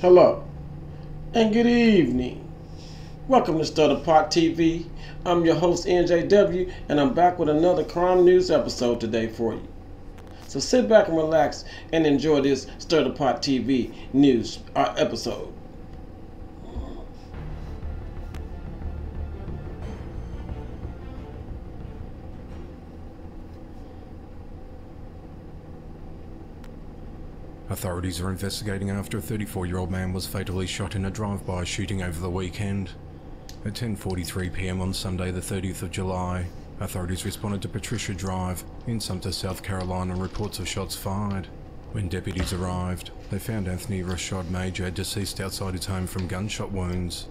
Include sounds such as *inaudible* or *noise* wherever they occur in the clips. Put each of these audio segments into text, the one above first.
Hello, and good evening. Welcome to the Pot TV. I'm your host, NJW, and I'm back with another crime news episode today for you. So sit back and relax and enjoy this the Pot TV news uh, episode. Authorities are investigating after a 34-year-old man was fatally shot in a drive-by shooting over the weekend. At 10.43pm on Sunday the 30th of July, authorities responded to Patricia Drive in Sumter, South Carolina reports of shots fired. When deputies arrived, they found Anthony Rashad Major deceased outside his home from gunshot wounds.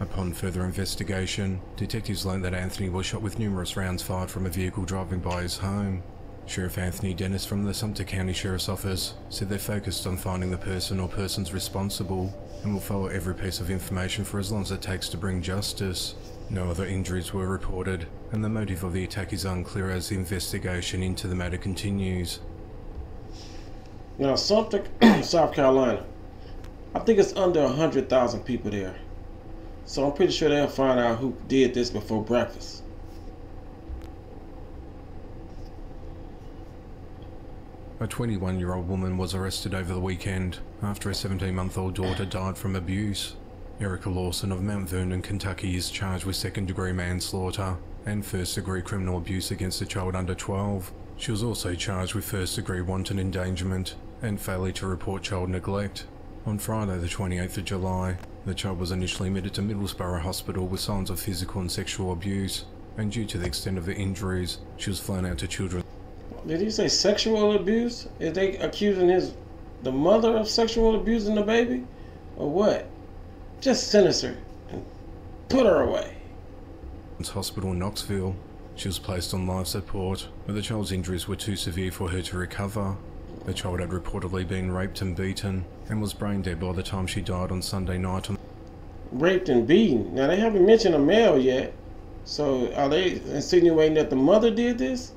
Upon further investigation, detectives learned that Anthony was shot with numerous rounds fired from a vehicle driving by his home. Sheriff Anthony Dennis from the Sumter County Sheriff's Office said they're focused on finding the person or persons responsible and will follow every piece of information for as long as it takes to bring justice. No other injuries were reported, and the motive of the attack is unclear as the investigation into the matter continues. Now, Sumter, *clears throat* South Carolina, I think it's under 100,000 people there. So I'm pretty sure they'll find out who did this before breakfast. A 21 year old woman was arrested over the weekend after a 17 month old daughter died from abuse. Erica Lawson of Mount Vernon, Kentucky is charged with second degree manslaughter and first degree criminal abuse against a child under 12. She was also charged with first degree wanton endangerment and failure to report child neglect. On Friday, the 28th of July, the child was initially admitted to Middlesboro Hospital with signs of physical and sexual abuse, and due to the extent of the injuries, she was flown out to children's Did he say sexual abuse? Is they accusing his the mother of sexual abusing the baby, or what? Just her and put her away. hospital in Knoxville. She was placed on life support, but the child's injuries were too severe for her to recover. The child had reportedly been raped and beaten, and was brain dead by the time she died on Sunday night. On Raped and beaten. Now they haven't mentioned a male yet. So are they insinuating that the mother did this?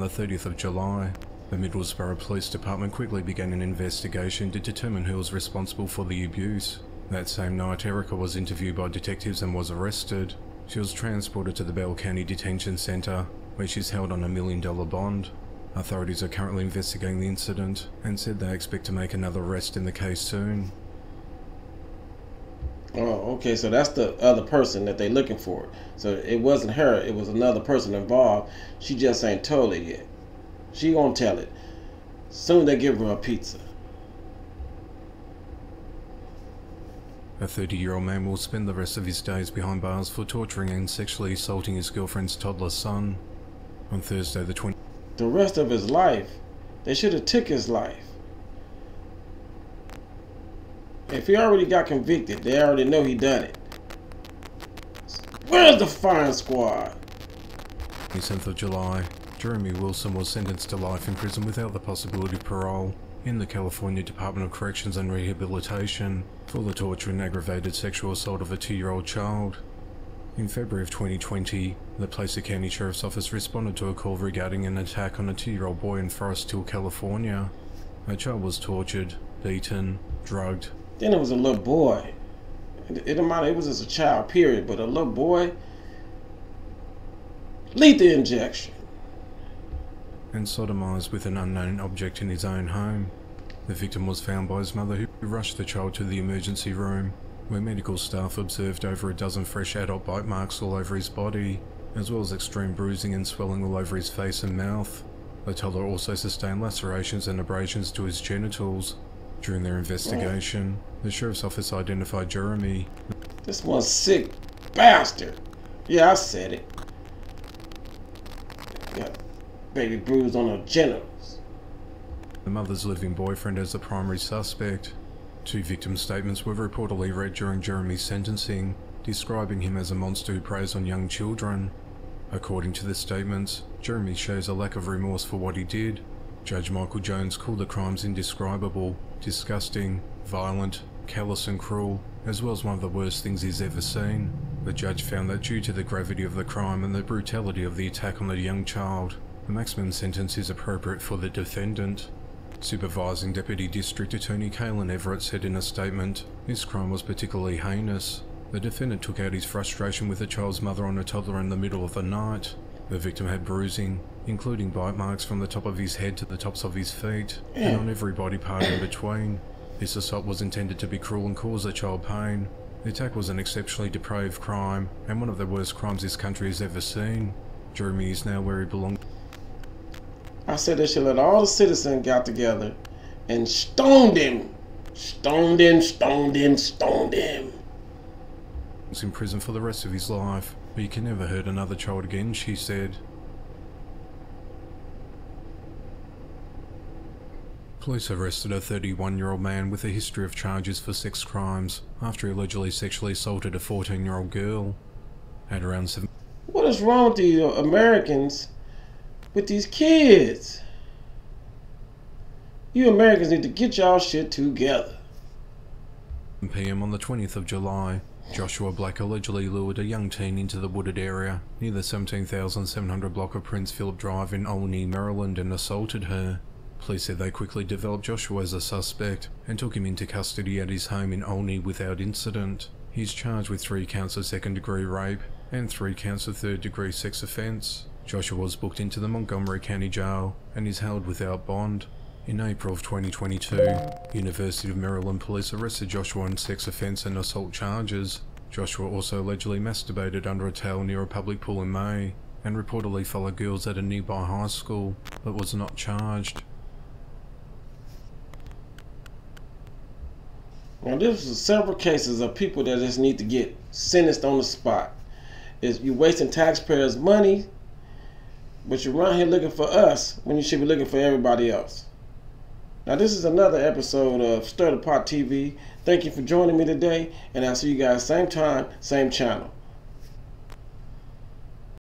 The 30th of July, the Middlesboro Police Department quickly began an investigation to determine who was responsible for the abuse. That same night, Erica was interviewed by detectives and was arrested. She was transported to the Bell County Detention Center, where she's held on a million dollar bond. Authorities are currently investigating the incident and said they expect to make another arrest in the case soon. Oh, okay. So that's the other person that they're looking for. So it wasn't her. It was another person involved. She just ain't told it yet. She gonna tell it. Soon they give her a pizza. A 30 year old man will spend the rest of his days behind bars for torturing and sexually assaulting his girlfriend's toddler son. On Thursday, the 20- The rest of his life, they should have took his life. If he already got convicted, they already know he done it. Where's the fine squad? 27th of July, Jeremy Wilson was sentenced to life in prison without the possibility of parole in the California Department of Corrections and Rehabilitation for the torture and aggravated sexual assault of a two-year-old child. In February of 2020, the Placer County Sheriff's Office responded to a call regarding an attack on a two-year-old boy in Foresthill, California. A child was tortured, beaten, drugged, Then it was a little boy. It, it matter. It was just a child, period. But a little boy, lethal injection. and sodomized with an unknown object in his own home. The victim was found by his mother, who rushed the child to the emergency room, where medical staff observed over a dozen fresh adult bite marks all over his body, as well as extreme bruising and swelling all over his face and mouth. Toddler also sustained lacerations and abrasions to his genitals. During their investigation, the sheriff's office identified Jeremy, This one sick bastard. Yeah, I said it. Got baby bruise on her genitals. the mother's living boyfriend, as the primary suspect. Two victim statements were reportedly read during Jeremy's sentencing, describing him as a monster who preys on young children. According to the statements, Jeremy shows a lack of remorse for what he did. Judge Michael Jones called the crimes indescribable, disgusting, violent, callous and cruel, as well as one of the worst things he's ever seen. The judge found that due to the gravity of the crime and the brutality of the attack on the young child, the maximum sentence is appropriate for the defendant. Supervising Deputy District Attorney Kalen Everett said in a statement, This crime was particularly heinous. The defendant took out his frustration with the child's mother on a toddler in the middle of the night. The victim had bruising, including bite marks from the top of his head to the tops of his feet, and on every body part in between. This assault was intended to be cruel and cause the child pain. The attack was an exceptionally depraved crime, and one of the worst crimes this country has ever seen. Jeremy is now where he belongs. I said they should let all the citizens get together and stoned him. Stoned him, stoned him, stoned him. In prison for the rest of his life, but he can never hurt another child again, she said. Police arrested a 31 year old man with a history of charges for sex crimes after he allegedly sexually assaulted a 14 year old girl. At around 7. What is wrong with the Americans with these kids? You Americans need to get y'all shit together. p.m. on the 20th of July, Joshua Black allegedly lured a young teen into the wooded area near the 17,700 block of Prince Philip Drive in Olney, Maryland and assaulted her. Police said they quickly developed Joshua as a suspect and took him into custody at his home in Olney without incident. He's charged with three counts of second degree rape and three counts of third degree sex offence. Joshua was booked into the Montgomery County Jail and is held without bond. In April of 2022, University of Maryland police arrested Joshua on sex offence and assault charges. Joshua also allegedly masturbated under a towel near a public pool in May and reportedly followed girls at a nearby high school, but was not charged. Now, this is several cases of people that just need to get sentenced on the spot. Is you're wasting taxpayers' money, but you're around here looking for us when you should be looking for everybody else. Now, this is another episode of Stir the Pot TV. Thank you for joining me today, and I'll see you guys same time, same channel.